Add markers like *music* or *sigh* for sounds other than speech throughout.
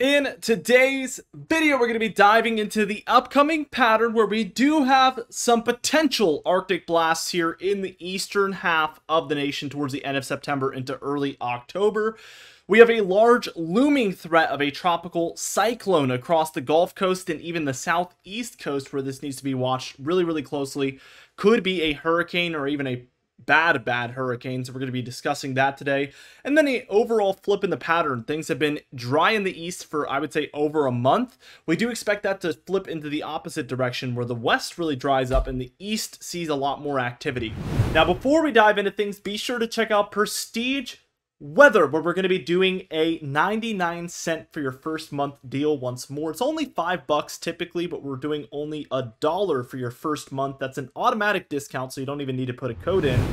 In today's video, we're going to be diving into the upcoming pattern where we do have some potential Arctic blasts here in the eastern half of the nation towards the end of September into early October. We have a large looming threat of a tropical cyclone across the Gulf Coast and even the southeast coast where this needs to be watched really, really closely. Could be a hurricane or even a bad, bad hurricanes. We're going to be discussing that today. And then the overall flip in the pattern. Things have been dry in the east for, I would say, over a month. We do expect that to flip into the opposite direction where the west really dries up and the east sees a lot more activity. Now, before we dive into things, be sure to check out Prestige Weather, where we're going to be doing a 99 cent for your first month deal once more. It's only five bucks typically, but we're doing only a dollar for your first month. That's an automatic discount, so you don't even need to put a code in.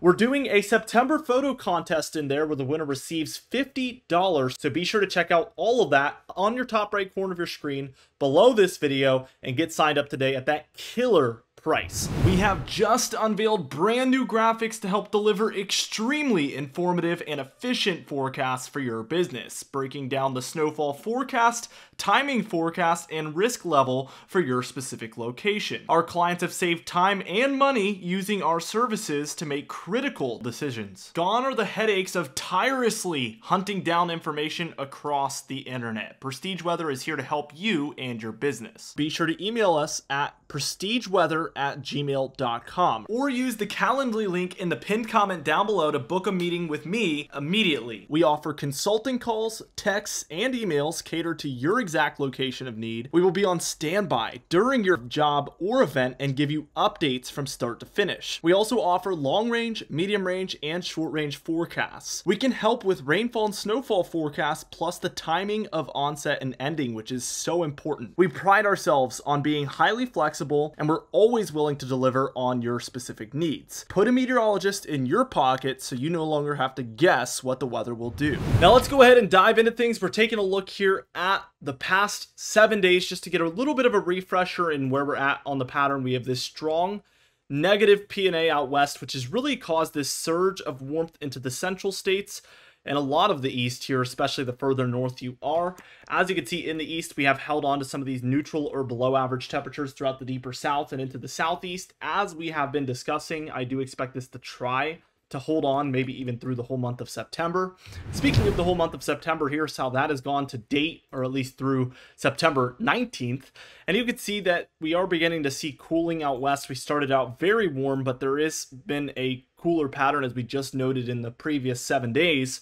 We're doing a September photo contest in there where the winner receives $50. So be sure to check out all of that on your top right corner of your screen below this video and get signed up today at that killer price. We have just unveiled brand new graphics to help deliver extremely informative and efficient forecasts for your business, breaking down the snowfall forecast, timing forecast, and risk level for your specific location. Our clients have saved time and money using our services to make critical decisions. Gone are the headaches of tirelessly hunting down information across the internet. Prestige Weather is here to help you and your business. Be sure to email us at prestigeweather at gmail.com or use the Calendly link in the pinned comment down below to book a meeting with me immediately. We offer consulting calls, texts, and emails catered to your exact location of need. We will be on standby during your job or event and give you updates from start to finish. We also offer long range, medium range, and short range forecasts. We can help with rainfall and snowfall forecasts plus the timing of onset and ending, which is so important. We pride ourselves on being highly flexible and we're always always willing to deliver on your specific needs. Put a meteorologist in your pocket so you no longer have to guess what the weather will do. Now let's go ahead and dive into things. We're taking a look here at the past seven days just to get a little bit of a refresher in where we're at on the pattern. We have this strong negative PNA out west, which has really caused this surge of warmth into the central states and a lot of the east here, especially the further north you are. As you can see in the east, we have held on to some of these neutral or below average temperatures throughout the deeper south and into the southeast. As we have been discussing, I do expect this to try to hold on maybe even through the whole month of September. Speaking of the whole month of September, here's how that has gone to date, or at least through September 19th. And you can see that we are beginning to see cooling out west. We started out very warm, but there has been a cooler pattern as we just noted in the previous seven days.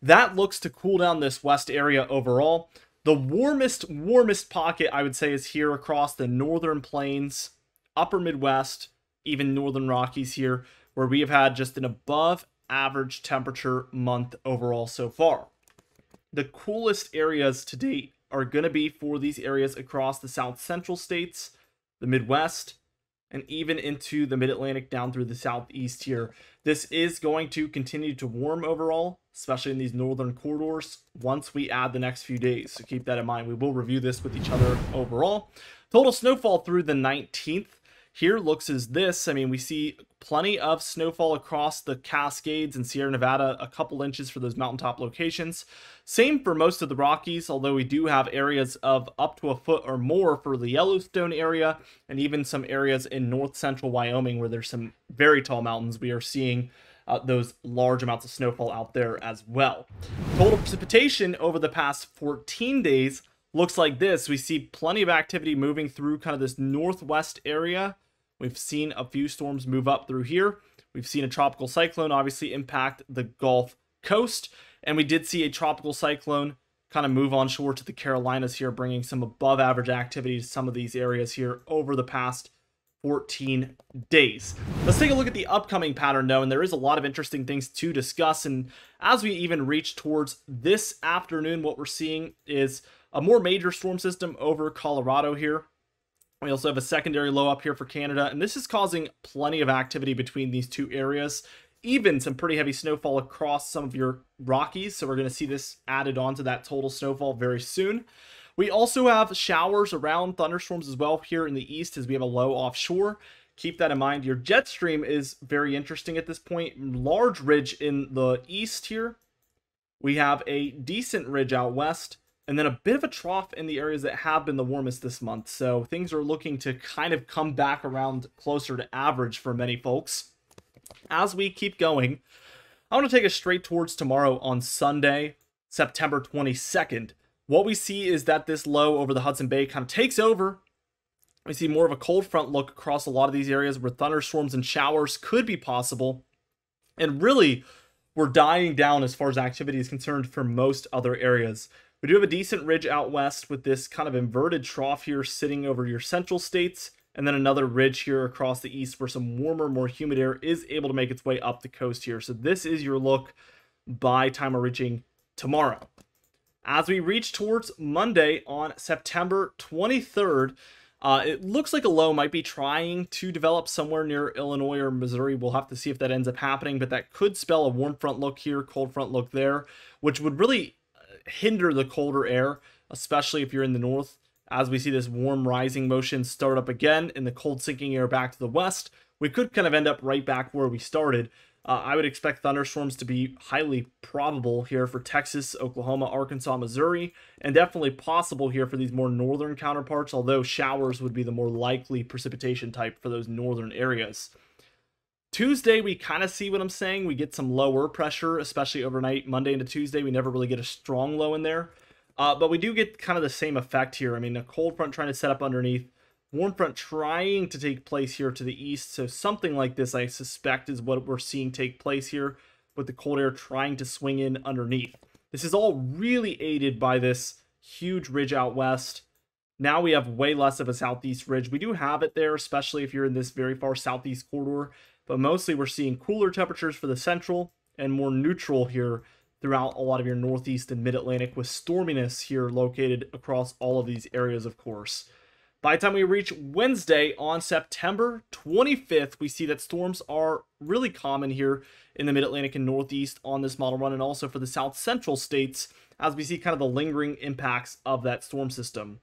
That looks to cool down this west area overall. The warmest, warmest pocket I would say is here across the northern plains, upper Midwest, even northern Rockies here, where we have had just an above average temperature month overall so far. The coolest areas to date are going to be for these areas across the south central states, the Midwest, and even into the mid Atlantic down through the southeast here. This is going to continue to warm overall, especially in these northern corridors, once we add the next few days. So keep that in mind. We will review this with each other overall. Total snowfall through the 19th here looks as this. I mean, we see plenty of snowfall across the Cascades and Sierra Nevada, a couple inches for those mountaintop locations. Same for most of the Rockies, although we do have areas of up to a foot or more for the Yellowstone area, and even some areas in north central Wyoming where there's some very tall mountains. We are seeing uh, those large amounts of snowfall out there as well. Total precipitation over the past 14 days looks like this. We see plenty of activity moving through kind of this northwest area We've seen a few storms move up through here. We've seen a tropical cyclone obviously impact the Gulf Coast. And we did see a tropical cyclone kind of move on shore to the Carolinas here, bringing some above average activity to some of these areas here over the past 14 days. Let's take a look at the upcoming pattern though, and there is a lot of interesting things to discuss. And as we even reach towards this afternoon, what we're seeing is a more major storm system over Colorado here. We also have a secondary low up here for Canada, and this is causing plenty of activity between these two areas. Even some pretty heavy snowfall across some of your Rockies, so we're going to see this added onto that total snowfall very soon. We also have showers around thunderstorms as well here in the east as we have a low offshore. Keep that in mind. Your jet stream is very interesting at this point. Large ridge in the east here. We have a decent ridge out west and then a bit of a trough in the areas that have been the warmest this month. So things are looking to kind of come back around closer to average for many folks. As we keep going, I want to take us straight towards tomorrow on Sunday, September 22nd. What we see is that this low over the Hudson Bay kind of takes over. We see more of a cold front look across a lot of these areas where thunderstorms and showers could be possible. And really, we're dying down as far as activity is concerned for most other areas. We do have a decent ridge out west with this kind of inverted trough here sitting over your central states, and then another ridge here across the east where some warmer, more humid air is able to make its way up the coast here. So this is your look by time of reaching tomorrow. As we reach towards Monday on September 23rd, uh, it looks like a low might be trying to develop somewhere near Illinois or Missouri. We'll have to see if that ends up happening, but that could spell a warm front look here, cold front look there, which would really hinder the colder air, especially if you're in the north. As we see this warm rising motion start up again and the cold sinking air back to the west, we could kind of end up right back where we started. Uh, I would expect thunderstorms to be highly probable here for Texas, Oklahoma, Arkansas, Missouri, and definitely possible here for these more northern counterparts, although showers would be the more likely precipitation type for those northern areas. Tuesday, we kind of see what I'm saying. We get some lower pressure, especially overnight. Monday into Tuesday, we never really get a strong low in there. Uh, but we do get kind of the same effect here. I mean, a cold front trying to set up underneath, warm front trying to take place here to the east. So something like this, I suspect, is what we're seeing take place here with the cold air trying to swing in underneath. This is all really aided by this huge ridge out west. Now we have way less of a southeast ridge. We do have it there, especially if you're in this very far southeast corridor but mostly we're seeing cooler temperatures for the central and more neutral here throughout a lot of your northeast and mid-Atlantic with storminess here located across all of these areas, of course. By the time we reach Wednesday on September 25th, we see that storms are really common here in the mid-Atlantic and northeast on this model run and also for the south central states as we see kind of the lingering impacts of that storm system.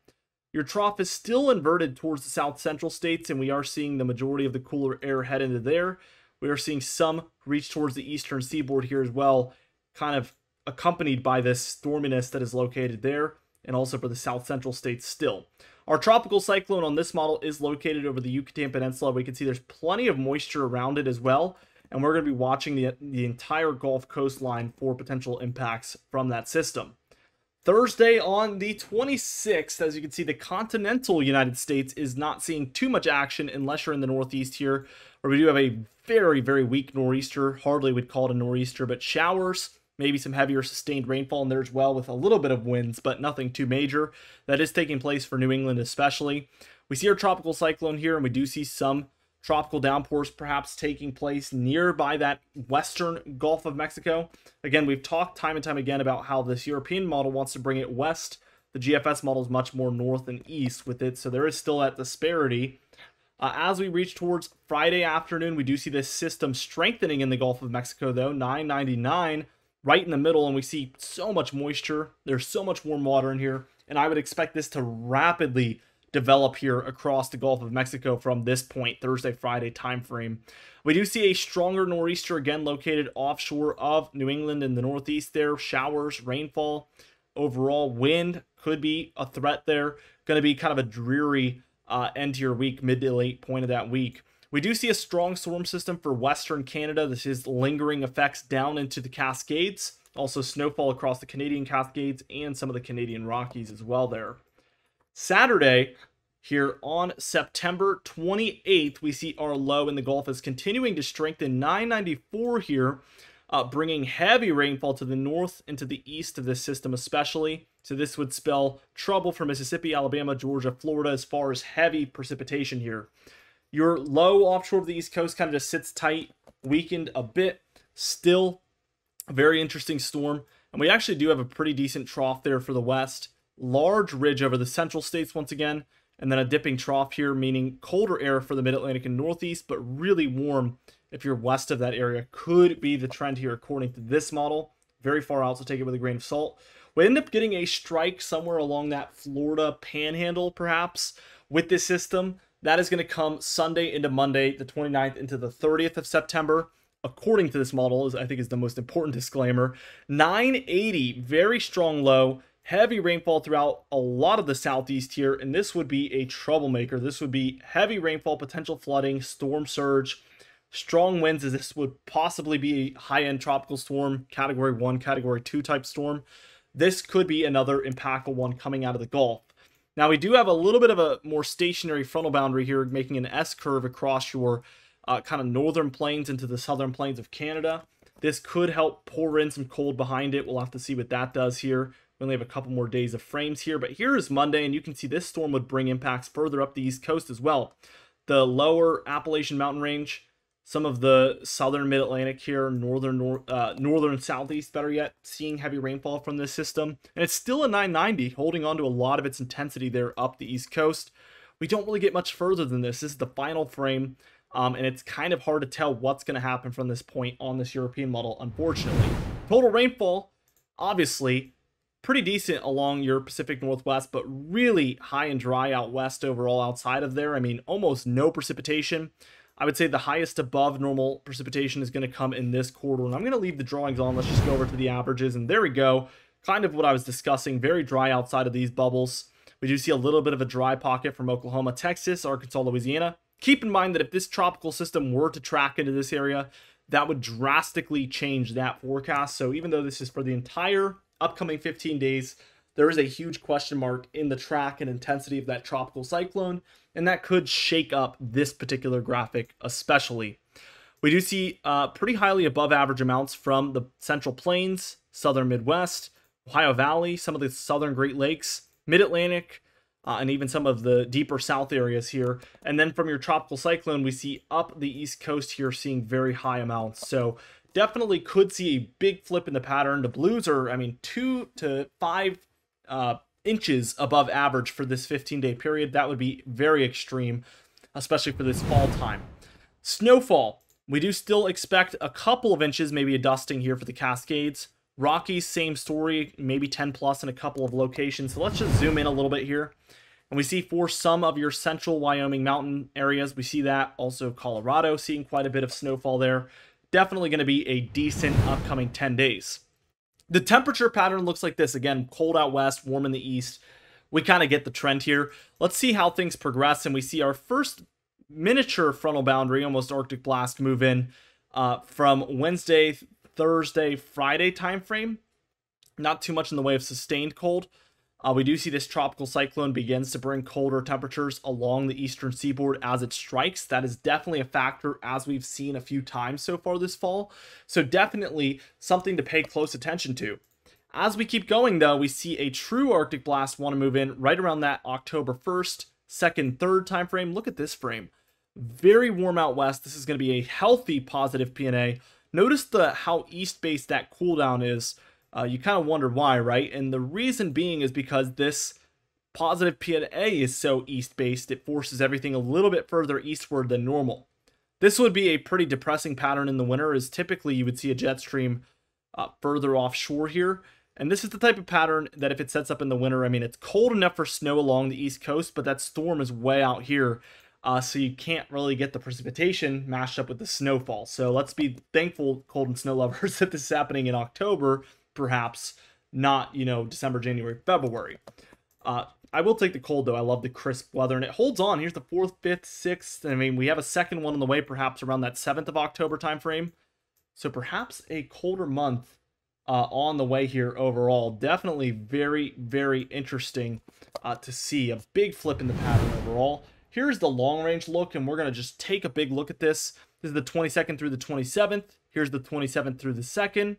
Your trough is still inverted towards the south central states, and we are seeing the majority of the cooler air head into there. We are seeing some reach towards the eastern seaboard here as well, kind of accompanied by this storminess that is located there, and also for the south central states still. Our tropical cyclone on this model is located over the Yucatan Peninsula. We can see there's plenty of moisture around it as well, and we're going to be watching the, the entire Gulf coastline for potential impacts from that system. Thursday on the 26th, as you can see, the continental United States is not seeing too much action unless you're in the Northeast here, where we do have a very, very weak nor'easter. Hardly would call it a nor'easter, but showers, maybe some heavier sustained rainfall in there as well with a little bit of winds, but nothing too major. That is taking place for New England especially. We see our tropical cyclone here, and we do see some tropical downpours perhaps taking place nearby that western Gulf of Mexico. Again, we've talked time and time again about how this European model wants to bring it west. The GFS model is much more north and east with it, so there is still that disparity. Uh, as we reach towards Friday afternoon, we do see this system strengthening in the Gulf of Mexico, though, 999 right in the middle, and we see so much moisture. There's so much warm water in here, and I would expect this to rapidly develop here across the Gulf of Mexico from this point, Thursday, Friday timeframe. We do see a stronger nor'easter again located offshore of New England in the northeast there. Showers, rainfall, overall wind could be a threat there. Going to be kind of a dreary uh, end to your week, mid to late point of that week. We do see a strong storm system for Western Canada. This is lingering effects down into the Cascades. Also, snowfall across the Canadian Cascades and some of the Canadian Rockies as well there. Saturday, here on September 28th, we see our low in the Gulf is continuing to strengthen 994 here, uh, bringing heavy rainfall to the north and to the east of this system, especially. So, this would spell trouble for Mississippi, Alabama, Georgia, Florida as far as heavy precipitation here. Your low offshore of the East Coast kind of just sits tight, weakened a bit. Still, a very interesting storm. And we actually do have a pretty decent trough there for the West large ridge over the central states once again, and then a dipping trough here, meaning colder air for the mid Atlantic and Northeast, but really warm if you're west of that area. Could be the trend here according to this model. Very far out, so take it with a grain of salt. We end up getting a strike somewhere along that Florida panhandle, perhaps, with this system. That is going to come Sunday into Monday, the 29th into the 30th of September according to this model, is I think is the most important disclaimer. 980, very strong low, heavy rainfall throughout a lot of the southeast here, and this would be a troublemaker. This would be heavy rainfall, potential flooding, storm surge, strong winds, as this would possibly be a high-end tropical storm, category one, category two type storm. This could be another impactful one coming out of the Gulf. Now, we do have a little bit of a more stationary frontal boundary here, making an S-curve across your uh, kind of northern plains into the southern plains of Canada. This could help pour in some cold behind it. We'll have to see what that does here. We only have a couple more days of frames here, but here is Monday, and you can see this storm would bring impacts further up the east coast as well. The lower Appalachian mountain range, some of the southern mid-Atlantic here, northern nor uh, northern southeast, better yet, seeing heavy rainfall from this system. And it's still a 990, holding on to a lot of its intensity there up the east coast. We don't really get much further than this. This is the final frame, um, and it's kind of hard to tell what's going to happen from this point on this European model, unfortunately. Total rainfall, obviously, pretty decent along your Pacific Northwest, but really high and dry out west overall outside of there. I mean, almost no precipitation. I would say the highest above normal precipitation is going to come in this corridor. And I'm going to leave the drawings on. Let's just go over to the averages. And there we go. Kind of what I was discussing. Very dry outside of these bubbles. We do see a little bit of a dry pocket from Oklahoma, Texas, Arkansas, Louisiana. Keep in mind that if this tropical system were to track into this area, that would drastically change that forecast. So even though this is for the entire upcoming 15 days, there is a huge question mark in the track and intensity of that tropical cyclone, and that could shake up this particular graphic especially. We do see uh, pretty highly above average amounts from the Central Plains, Southern Midwest, Ohio Valley, some of the Southern Great Lakes, Mid Atlantic, uh, and even some of the deeper south areas here. And then from your tropical cyclone, we see up the east coast here seeing very high amounts. So definitely could see a big flip in the pattern. The blues are, I mean, two to five uh, inches above average for this 15 day period. That would be very extreme, especially for this fall time. Snowfall. We do still expect a couple of inches, maybe a dusting here for the Cascades. Rockies, same story, maybe 10 plus in a couple of locations. So let's just zoom in a little bit here. And we see for some of your central Wyoming mountain areas, we see that. Also Colorado seeing quite a bit of snowfall there definitely going to be a decent upcoming 10 days. The temperature pattern looks like this. Again, cold out west, warm in the east. We kind of get the trend here. Let's see how things progress. And we see our first miniature frontal boundary, almost Arctic blast, move in uh, from Wednesday, Thursday, Friday timeframe. Not too much in the way of sustained cold. Uh, we do see this tropical cyclone begins to bring colder temperatures along the eastern seaboard as it strikes. That is definitely a factor as we've seen a few times so far this fall. So definitely something to pay close attention to. As we keep going though, we see a true Arctic blast want to move in right around that October 1st, 2nd, 3rd time frame. Look at this frame. Very warm out west. This is going to be a healthy positive PNA. Notice the how east-based that cooldown is uh, you kind of wonder why, right? And the reason being is because this positive PNA is so east-based, it forces everything a little bit further eastward than normal. This would be a pretty depressing pattern in the winter, as typically you would see a jet stream uh, further offshore here. And this is the type of pattern that if it sets up in the winter, I mean, it's cold enough for snow along the east coast, but that storm is way out here. Uh, so you can't really get the precipitation mashed up with the snowfall. So let's be thankful, cold and snow *laughs* lovers, that this is happening in October perhaps not, you know, December, January, February. Uh, I will take the cold though. I love the crisp weather and it holds on. Here's the fourth, fifth, sixth. I mean, we have a second one on the way, perhaps around that 7th of October timeframe. So perhaps a colder month uh, on the way here overall. Definitely very, very interesting uh, to see a big flip in the pattern overall. Here's the long range look, and we're going to just take a big look at this. This is the 22nd through the 27th. Here's the 27th through the 2nd.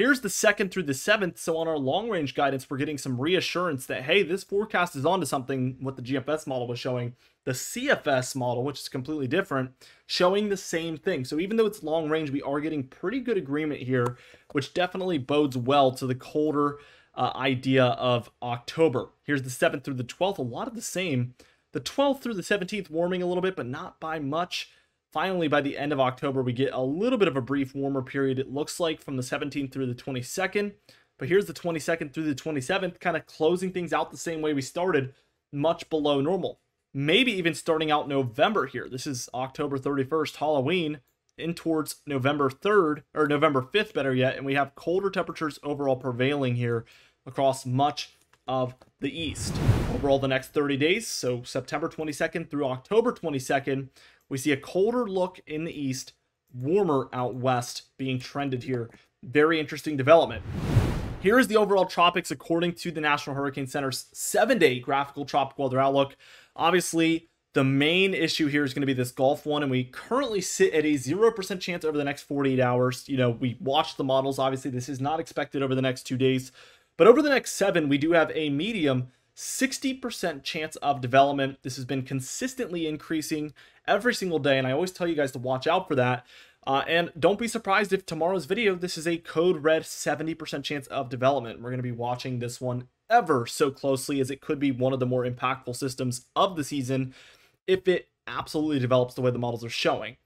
Here's the second through the seventh. So on our long range guidance, we're getting some reassurance that, hey, this forecast is onto something, what the GFS model was showing. The CFS model, which is completely different, showing the same thing. So even though it's long range, we are getting pretty good agreement here, which definitely bodes well to the colder uh, idea of October. Here's the 7th through the 12th, a lot of the same. The 12th through the 17th warming a little bit, but not by much. Finally, by the end of October, we get a little bit of a brief warmer period. It looks like from the 17th through the 22nd. But here's the 22nd through the 27th, kind of closing things out the same way we started, much below normal. Maybe even starting out November here. This is October 31st, Halloween, in towards November 3rd, or November 5th, better yet, and we have colder temperatures overall prevailing here across much of the east. Overall, the next 30 days, so September 22nd through October 22nd, we see a colder look in the east, warmer out west being trended here. Very interesting development. Here is the overall tropics according to the National Hurricane Center's seven day graphical tropical weather outlook. Obviously, the main issue here is going to be this Gulf one, and we currently sit at a 0% chance over the next 48 hours. You know, we watched the models. Obviously, this is not expected over the next two days. But over the next seven, we do have a medium 60% chance of development. This has been consistently increasing every single day, and I always tell you guys to watch out for that. Uh, and don't be surprised if tomorrow's video, this is a code red 70% chance of development. We're going to be watching this one ever so closely as it could be one of the more impactful systems of the season if it absolutely develops the way the models are showing.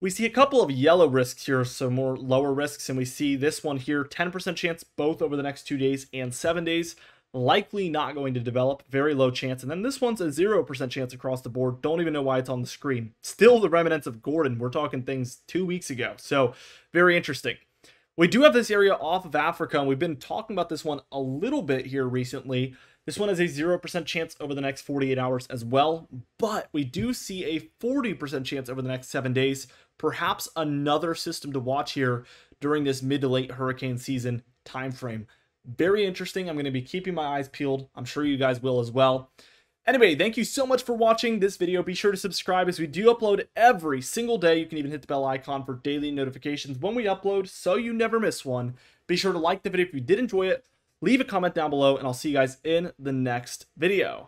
We see a couple of yellow risks here, so more lower risks, and we see this one here, 10% chance both over the next two days and seven days. Likely not going to develop, very low chance. And then this one's a 0% chance across the board. Don't even know why it's on the screen. Still the remnants of Gordon. We're talking things two weeks ago. So very interesting. We do have this area off of Africa, and we've been talking about this one a little bit here recently. This one has a 0% chance over the next 48 hours as well, but we do see a 40% chance over the next seven days. Perhaps another system to watch here during this mid to late hurricane season timeframe. Very interesting. I'm going to be keeping my eyes peeled. I'm sure you guys will as well. Anyway, thank you so much for watching this video. Be sure to subscribe as we do upload every single day. You can even hit the bell icon for daily notifications when we upload so you never miss one. Be sure to like the video if you did enjoy it leave a comment down below, and I'll see you guys in the next video.